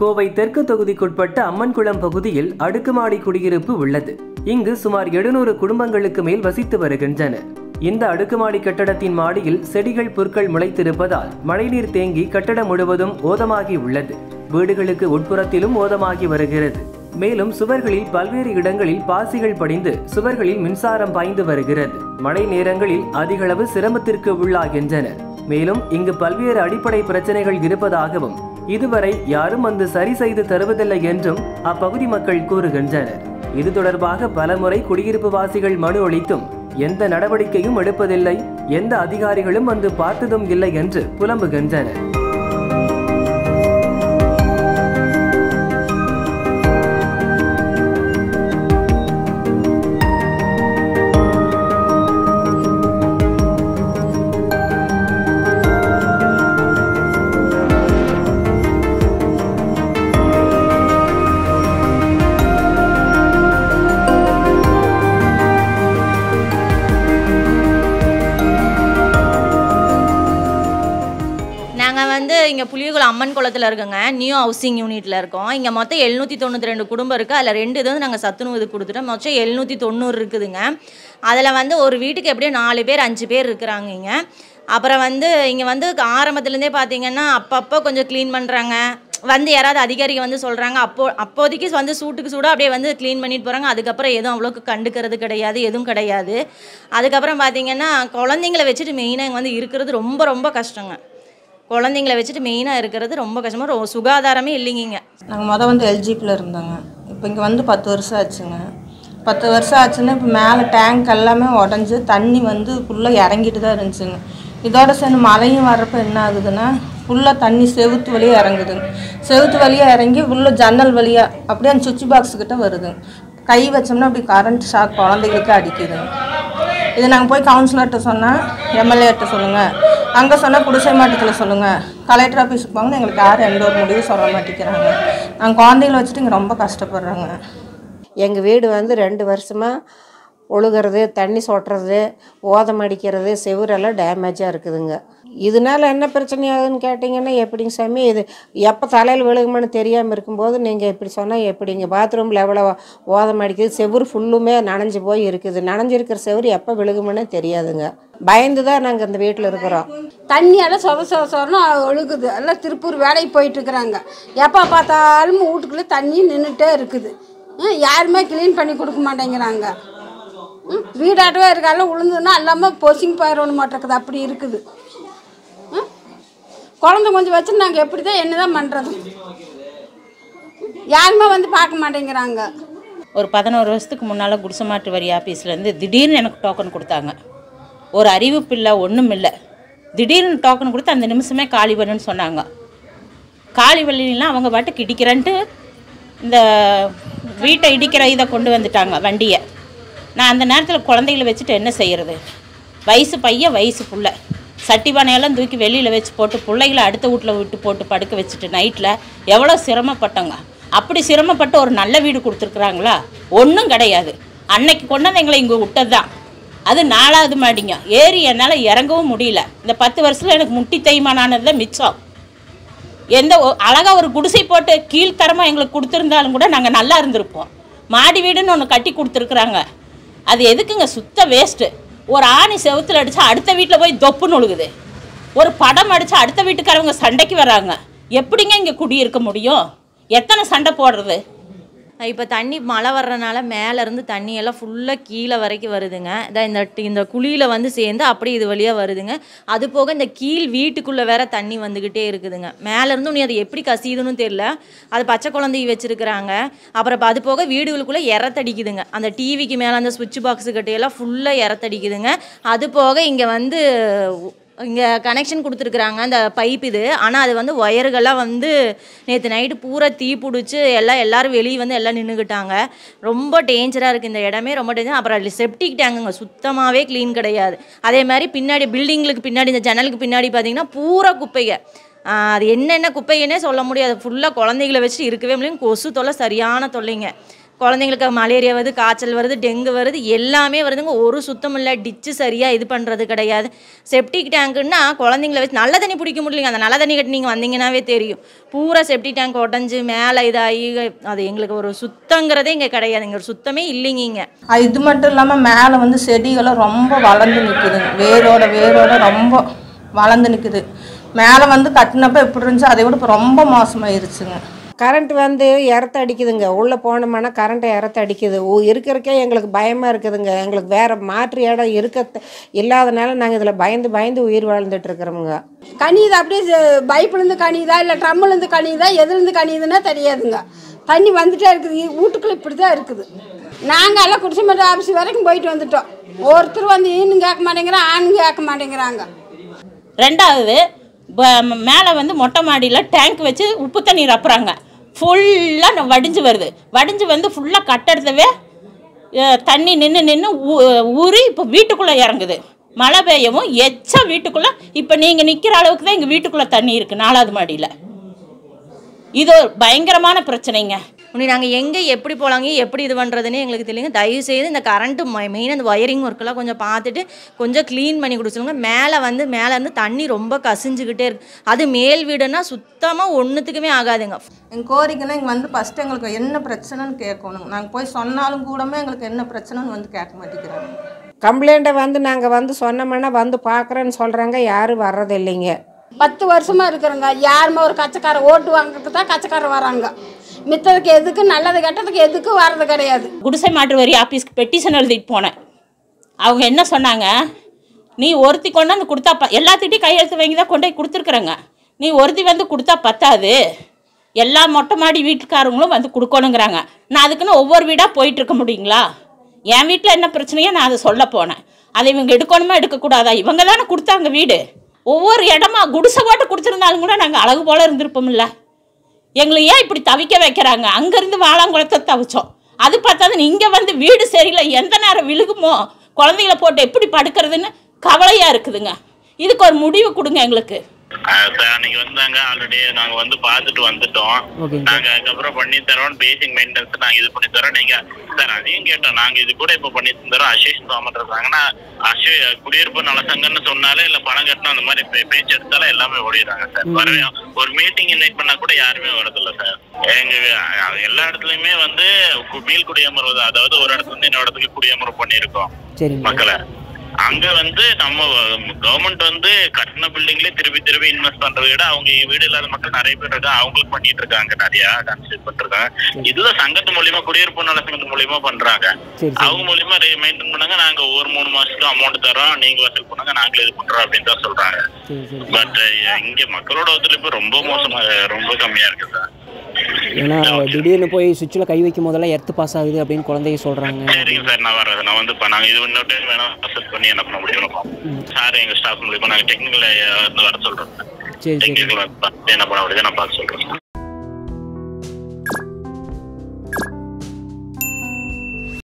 கோவை தெற்கு தொகுதிக்குட்பட்ட அம்மன்குளம் பகுதியில் அடுக்குமாடி குடியிருப்பு உள்ளது. இங்கு சுமார் எழுநூறு குடும்பங்களுக்கு மேல் வசித்து வருகின்றனர். இந்த அடுக்குமாடி கட்டடத்தின் மாடியில் செடிகள் புற்கள் முளைத்திருப்பதால் மழைநீர் தேங்கி கட்டடம் முழுவதும் ஓதமாகி உள்ளது. வீடுகளுக்கு உட்புறத்திலும் ஓதமாகி வருகிறது. மேலும் சுவர்களில் பல்வேறு இடங்களில் பாசிகள் படிந்து சுவர்களில் மின்சாரம் பாய்ந்து வருகிறது. மழை நேரங்களில் அதிகளவு சிரமத்திற்கு உள்ளாகின்றனர். மேலும் இங்கு பல்வேறு அடிப்படை பிரச்சனைகள் இருப்பதாகவும் இதுவரை யாரும் வந்து சரி செய்து தருவதில்லை என்றும் அப்பகுதி மக்கள் கூறுகின்றனர். இது தொடர்பாக பலமுறை குடியிருப்பு வாசிகள் மனு அளித்தும் எந்த நடவடிக்கையும் எடுப்பதில்லை எந்த அதிகாரிகளும் வந்து பார்த்ததும் இல்லை என்று புலம்புகின்றனர். இங்கே புளியகுளம் அம்மன் குளத்தில் இருக்குங்க. நியூ ஹவுசிங் யூனிட்டில் இருக்கோம். இங்கே மொத்தம் எழுநூற்றி தொண்ணூற்றி ரெண்டு குடும்பம் இருக்குது அதில் ரெண்டு இது வந்து நாங்கள் சத்துணவு இது கொடுத்துட்டோம். மொத்தம் எழுநூற்றி தொண்ணூறு இருக்குதுங்க. அதில் வந்து ஒரு வீட்டுக்கு எப்படியும் நாலு பேர் அஞ்சு பேர் இருக்கிறாங்க இங்கே. அப்புறம் வந்து இங்கே வந்து ஆரம்பத்துலேருந்தே பார்த்தீங்கன்னா அப்பப்போ கொஞ்சம் க்ளீன் பண்ணுறாங்க வந்து யாராவது அதிகாரிகள் வந்து சொல்கிறாங்க அப்போ அப்போதைக்கு வந்து சூட்டுக்கு சூடாக அப்படியே வந்து க்ளீன் பண்ணிட்டு போகிறாங்க அதுக்கப்புறம் எதுவும் அவ்வளோக்கு கண்டுக்கிறது கிடையாது எதுவும் கிடையாது. அதுக்கப்புறம் பார்த்தீங்கன்னா குழந்தைங்கள வச்சுட்டு மெயினாக இங்கே வந்து இருக்கிறது ரொம்ப ரொம்ப கஷ்டங்க. குழந்தைங்கள வச்சுட்டு மெயினாக இருக்கிறது ரொம்ப கஷ்டமாக ரொம்ப சுகாதாரமே இல்லைங்க நாங்கள் மொதல் வந்து எல்ஜிபியில் இருந்தோங்க. இப்போ இங்கே வந்து பத்து வருஷம் ஆச்சுங்க. பத்து வருஷம் ஆச்சுன்னா இப்போ மேலே டேங்க் எல்லாமே உடஞ்சி தண்ணி வந்து ஃபுல்லாக இறங்கிட்டு தான் இருந்துச்சுங்க. இதோட சேர்ந்து மழையும் வர்றப்போ என்ன ஆகுதுன்னா ஃபுல்லாக தண்ணி செவுத்து வழியாக இறங்குதுங்க செவுத்து வழியாக இறங்கி ஃபுல்லாக ஜன்னல் வழியாக அப்படியே அந்த சுவிட்ச் பாக்ஸுக்கிட்ட வருது. வருதுங்க கை வச்சோம்னா அப்படி கரண்ட் ஷாக் குழந்தைகளுக்கு அடிக்குதுங்க இதை நாங்கள் போய் கவுன்சிலர்கிட்ட சொன்னால் எம்எல்ஏட்ட சொல்லுங்கள் அங்கே சொன்னால் குடிசை மாட்டத்தில் சொல்லுங்கள் கலெக்டர் ஆஃபீஸுக்கு போங்க எங்களுக்கு யாரும் எந்த ஒரு முடிவும் சொல்ல மாட்டேங்கிறாங்க நாங்கள் குழந்தைகளை வச்சுட்டு இங்கே ரொம்ப கஷ்டப்படுறோங்க. எங்கள் வீடு வந்து ரெண்டு வருஷமாக ஒழுகிறது தண்ணி சொட்டுறது ஓதம் அடிக்கிறது செவுரெல்லாம் டேமேஜாக இருக்குதுங்க. இதனால என்ன பிரச்சனை ஆகுதுன்னு கேட்டிங்கன்னா எப்படிங்க சாமி இது எப்போ தலையில் விழுகுமான்னு தெரியாமல் இருக்கும்போது நீங்கள் இப்படி சொன்னால் எப்படிங்க? பாத்ரூமில் எவ்வளோ ஓதம் அடிக்குது? செவுரு ஃபுல்லுமே நனைஞ்சு போய் இருக்குது. நனைஞ்சிருக்கிற செவுரு எப்போ விழுகுமானே தெரியாதுங்க. பயந்து தான் நாங்கள் இந்த வீட்டில் இருக்கிறோம். தண்ணியெல்லாம் சொத சொத ஒழுகுது. எல்லாம் திருப்பூர் வேலைக்கு போயிட்டு இருக்கிறாங்க. எப்போ பார்த்தாலும் வீட்டுக்குள்ளே தண்ணி நின்றுட்டே இருக்குது. யாருமே க்ளீன் பண்ணி கொடுக்க மாட்டேங்கிறாங்க. வீடாட்டவே இருக்கால உளுந்துன்னா எல்லாமே பொசிங் போயிடணும் மாட்டேங்குது அப்படி இருக்குது. குழந்தை கொஞ்சம் வச்சு நாங்கள் எப்படி தான் என்ன தான் பண்ணுறது யாருமே வந்து பார்க்க மாட்டேங்கிறாங்க. ஒரு பதினோரு வருஷத்துக்கு முன்னால் குடிசமாட்டு வரி ஆஃபீஸ்லேருந்து திடீர்னு எனக்கு டோக்கன் கொடுத்தாங்க. ஒரு அறிவிப்பு இல்லை ஒன்றும் இல்லை. திடீர்னு டோக்கன் கொடுத்து அந்த நிமிஷமே காலி பண்ணுன்னு சொன்னாங்க. காலி வழிலாம் அவங்க பாட்டுக்கு இடிக்கிறேன்ட்டு இந்த வீட்டை இடிக்கிற இதை கொண்டு வந்துட்டாங்க வண்டியை. நான் அந்த நேரத்தில் குழந்தைகளை வச்சுட்டு என்ன செய்கிறது வயசு பையன் வயசு புள்ள. சட்டி பானையெல்லாம் தூக்கி வெளியில் வச்சு போட்டு பிள்ளைகளை அடுத்த வீட்டில் விட்டு போட்டு படுக்க வச்சுட்டு நைட்டில் எவ்வளோ சிரமப்பட்டோங்க? அப்படி சிரமப்பட்டு ஒரு நல்ல வீடு கொடுத்துருக்குறாங்களா? ஒன்றும் கிடையாது. அன்னைக்கு கொண்டாந்து எங்களை இங்கே விட்டது தான் அது நாலாவது மாடிங்க. ஏறி என்னால் இறங்கவும் முடியல. இந்த பத்து வருஷத்தில் எனக்கு முட்டி தேய்மானானது தான் மிச்சம். எந்த அழகாக ஒரு குடிசை போட்டு கீழ்த்தரமாக எங்களுக்கு கொடுத்துருந்தாலும் கூட நாங்கள் நல்லா இருந்திருப்போம். மாடி வீடுன்னு ஒன்று கட்டி கொடுத்துருக்குறாங்க. அது எதுக்குங்க? சுத்த வேஸ்ட்டு ஒரு ஆணி செவுத்துல அடித்தா அடுத்த வீட்டில் போய் தொப்புன்னு ஒழுகுது. ஒரு படம் அடித்து அடுத்த வீட்டுக்காரவங்க சண்டைக்கு வராங்க எப்படிங்க இங்கே குடியிருக்க முடியும்? எத்தனை சண்டை போடுறது? இப்போ தண்ணி மழை வர்றதுனால மேலேருந்து தண்ணியெல்லாம் ஃபுல்லாக கீழே வரைக்கும் வருதுங்க. இதான் இந்த இந்த குழியில் வந்து சேர்ந்து அப்படியே இது வழியாக வருதுங்க. அது போக இந்த கீழ் வீட்டுக்குள்ளே வேற தண்ணி வந்துக்கிட்டே இருக்குதுங்க. மேலேருந்து நீ அது எப்படி கசியுதுன்னு தெரியல. அது பச்சை குழந்தை வச்சுருக்குறாங்க. அப்புறம் அது போக வீடுகளுக்குள்ளே இறத்தடிக்குதுங்க அந்த டிவிக்கு மேலே அந்த சுவிட்ச் பாக்ஸு கிட்டையெல்லாம் ஃபுல்லாக இறத்தடிக்குதுங்க அது போக இங்கே வந்து இங்கே கனெக்ஷன் கொடுத்துருக்குறாங்க அந்த பைப் இது. ஆனால் அது வந்து ஒயர்கள்லாம் வந்து நேற்று நைட்டு பூரா தீ பிடிச்சி எல்லாம் எல்லோரும் வெளியே வந்து எல்லாம் நின்றுக்கிட்டாங்க ரொம்ப டேஞ்சராக இருக்குது இந்த இடமே ரொம்ப டேஞ்சர் அப்புறம் செப்டிக் டேங்குங்க சுத்தமாகவே க்ளீன் கிடையாது. அதே மாதிரி பின்னாடி பில்டிங்களுக்கு பின்னாடி இந்த ஜன்னலுக்கு பின்னாடி பார்த்தீங்கன்னா பூரா குப்பைங்க. அது என்னென்ன குப்பைன்னே சொல்ல முடியாது. ஃபுல்லாக குழந்தைகளை வச்சு இருக்கவே முடியும் கொசு தொல்லை சரியான தொல்லைங்க. குழந்தைங்களுக்கு மலேரியா வருது காய்ச்சல் வருது டெங்கு வருது எல்லாமே வருதுங்க. ஒரு சுத்தம் இல்லை டிச்சு சரியாக இது பண்ணுறது கிடையாது. செப்டிக் டேங்க்குன்னா குழந்தைங்கள வச்சு நல்ல தண்ணி பிடிக்க முடியலைங்க. அந்த நல்ல தண்ணி கட்டி நீங்கள் வந்தீங்கன்னாவே தெரியும். பூரா செப்டிக் டேங்க் உடஞ்சி மேலே இதாகி அது எங்களுக்கு ஒரு சுத்தங்கிறதே இங்கே கிடையாதுங்க. ஒரு சுத்தமே இல்லைங்க இங்கே. அது இது மட்டும் இல்லாமல் மேலே வந்து செடிகளும் ரொம்ப வளர்ந்து நிற்குதுங்க வேரோட வேரோட ரொம்ப வளர்ந்து நிற்குது மேலே வந்து கட்டினப்ப எப்படி இருந்துச்சு அதை விட இப்போ ரொம்ப மோசமாயிருச்சுங்க. கரண்ட் வந்து இறத்த அடிக்குதுங்க. உள்ளே போனோம்னா கரண்ட்டை இறத்த அடிக்குது. ஊ இருக்கிறக்கே எங்களுக்கு பயமாக இருக்குதுங்க. எங்களுக்கு வேறு மாற்று இடம் இருக்க இல்லாதனால நாங்கள் இதில் பயந்து பயந்து உயிர் வாழ்ந்துட்டு இருக்கிறோமுங்க. கனியுது அப்படியே பைப்புலேருந்து கனியுதா இல்லை ட்ரம்முலேருந்து கனியுதா எதுலேருந்து கனியுதுன்னா தெரியாதுங்க. தண்ணி வந்துட்டே இருக்குது. வீட்டுக்குள்ள இப்படி தான் இருக்குது. நாங்கள் எல்லாம் குடிசைமன்ற ஆஃபீஸ் வரைக்கும் போயிட்டு வந்துட்டோம். ஒருத்தர் வந்து ஈன்னு கேட்க மாட்டேங்கிறான் ஆணும் கேட்க மாட்டேங்கிறாங்க. ரெண்டாவது மேலே வந்து மொட்டை மாடியில் டேங்க் வச்சு உப்பு தண்ணி ரப்புறாங்க ஃபுல்லாக வடிஞ்சு வருது. வடிஞ்சு வந்து ஃபுல்லாக கட்டடத்தவே தண்ணி நின்று நின்று ஊறி இப்போ வீட்டுக்குள்ளே இறங்குது. மழை பெய்யவும் எச்சா வீட்டுக்குள்ளே இப்போ நீங்கள் நிற்கிற அளவுக்கு தான் எங்கள் வீட்டுக்குள்ளே தண்ணி இருக்குது நாலாவது மாடியில். இது பயங்கரமான பிரச்சனைங்க. உடனே நாங்கள் எங்கே எப்படி போகலாங்க எப்படி இது பண்ணுறதுன்னு எங்களுக்கு தெரியல தயவு செய்து இந்த கரண்ட்டு மெயின் அந்த ஒயரிங் ஒர்க்கெல்லாம் கொஞ்சம் பார்த்துட்டு கொஞ்சம் க்ளீன் பண்ணி சொல்லுங்க மேலே வந்து மேலே இருந்து தண்ணி ரொம்ப கசிஞ்சுக்கிட்டே இருக்கு. அது மேல் வீடுன்னா சுத்தமாக ஒன்றுத்துக்குமே ஆகாதுங்க. எங்கள் கோரிக்கைன்னா இங்கே வந்து ஃபஸ்ட்டு எங்களுக்கு என்ன பிரச்சனைன்னு கேட்கணுங்க நாங்கள் போய் சொன்னாலும் கூடமே எங்களுக்கு என்ன பிரச்சனைன்னு வந்து கேட்க மாட்டேங்கிறாங்க. கம்ப்ளைண்ட்டை வந்து நாங்கள் வந்து சொன்னோம்னா வந்து பார்க்குறேன்னு சொல்கிறாங்க யாரும் வர்றது இல்லைங்க பத்து வருஷமா இருக்கிறோங்க. யாருமே ஒரு கச்சக்கார ஓட்டு வாங்குறதுக்கு தான் கச்சக்காரர் வராங்க. மித்ததுக்கு எதுக்கு நல்லது கெட்டதுக்கு எதுக்கு வர்றது கிடையாது. குடிசை மாற்று வரி ஆஃபீஸ்க்கு பெட்டிஷன் எழுதிட்டு போனேன். அவங்க என்ன சொன்னாங்க? நீ ஒருத்தி கொண்டாந்து கொடுத்தா ப எல்லாத்திட்டையும் கையெழுத்து வாங்கி தான் கொண்டு போய் கொடுத்துருக்குறேங்க. நீ ஒருத்தி வந்து கொடுத்தா பத்தாது. எல்லா மொட்டை மாடி வீட்டுக்காரங்களும் வந்து கொடுக்கணுங்கிறாங்க. நான் அதுக்குன்னு ஒவ்வொரு வீடாக போயிட்டுருக்க முடியுங்களா? என் வீட்டில் என்ன பிரச்சனையோ நான் அதை சொல்ல போனேன். அதை இவங்க எடுக்கணுமா எடுக்கக்கூடாதா? இவங்க தானே கொடுத்தாங்க வீடு. ஒவ்வொரு இடமா குடிசை போட்டு கொடுத்துருந்தாலும் கூட நாங்கள் அழகு போல் இருந்திருப்போம்ல. எங்களை ஏன் இப்படி தவிக்க வைக்கிறாங்க? அங்கேருந்து வாழாங்குளத்தை தவிச்சோம். அது பார்த்தா இங்கே வந்து வீடு சரியில்லை. எந்த நேரம் விழுகுமோ? குழந்தைங்கள போட்டு எப்படி படுக்கிறதுன்னு கவலையாக இருக்குதுங்க. இதுக்கு ஒரு முடிவு கொடுங்க எங்களுக்கு. அன்னைக்கு வந்தாங்க. ஆல்ரெடி நாங்க வந்து பார்த்துட்டு வந்துட்டோம். நாங்க அதுக்கப்புறம் பண்ணி தரோம். பேசிக் மெயின்டெனன்ஸ் நாங்க இது பண்ணி தரோம். நீங்க சார் அதையும் கேட்டோம். நாங்க இது கூட இப்ப பண்ணி தரோம் அசேஷ் தோமன் இருக்காங்கன்னா அசே குடியிருப்பு நலசங்கம்னு சொன்னாலே இல்ல பணம் கட்டணும் அந்த மாதிரி பேச்சு எடுத்தாலும் எல்லாமே ஓடிடுறாங்க சார் வரவே ஒரு மீட்டிங் இன்வைட் பண்ணா கூட யாருமே வரதில்ல சார் எங்க எல்லா இடத்துலயுமே வந்து மீள் குடியமர்வு அதாவது ஒரு இடத்துல இருந்து இன்னொரு இடத்துக்கு குடியமர்வு பண்ணியிருக்கோம். சரிங்க. மக்களை. அங்க வந்து நம்ம கவர்மெண்ட் வந்து கட்டின பில்டிங்லயே திருப்பி திருப்பி இன்வெஸ்ட் பண்றதை விட அவங்க வீடு இல்லாத மக்கள் நிறைய பேர் இருக்காங்க. அவங்களுக்கு பண்ணிட்டு இருக்காங்க. நிறைய கன்சிடர் பண்ணிருக்காங்க. இதுல சங்கத்து மூலியமா குடியிருப்பு நல சங்கத்து மூலியமா பண்றாங்க. அவங்க மூலியமா மெயின்டைன் பண்ணாங்க. நாங்க ஒரு மூணு மாசத்துக்கு அமௌண்ட் தரோம் நீங்க வசூல் பண்ணுங்க. நாங்களே இது பண்றோம் அப்படின்னு தான் சொல்றாங்க. பட் இங்க மக்களோட ஒத்துழைப்பு ரொம்ப மோசமா ரொம்ப கம்மியா இருக்கு சார். ஏன்னா திடீர்னு போய் சுவிட்சில் கை வைக்கும் போதெல்லாம் எர்த்து பாஸ் ஆகுது அப்படின்னு குழந்தைய சொல்கிறாங்க சரிங்க சார் நான் வரேன் நான் வந்து இப்போ நாங்கள் இது இன்னொரு டைம் வேணா அசஸ் பண்ணி என்ன பண்ண முடியும்? சார் எங்க ஸ்டாஃப் மூலியமா நாங்கள் டெக்னிக்கல் வந்து வர சொல்றோம். சரி சரி. என்ன பண்ண முடியுது நான் பார்த்து சொல்றேன்.